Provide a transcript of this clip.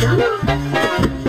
Come on.